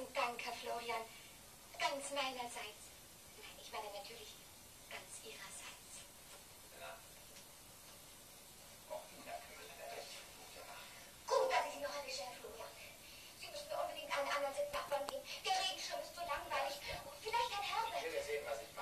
tausend Dank, Herr Florian. Ganz meinerseits. Nein, ich meine natürlich ganz Ihrerseits. Gut, dass ich Sie noch erwische, Herr Florian. Sie müssen unbedingt einen anderen Sitznachbarn nehmen. gehen. Der Regenschirm ist so langweilig. Und vielleicht ein Herbert. Ich will sehen, was ich mache.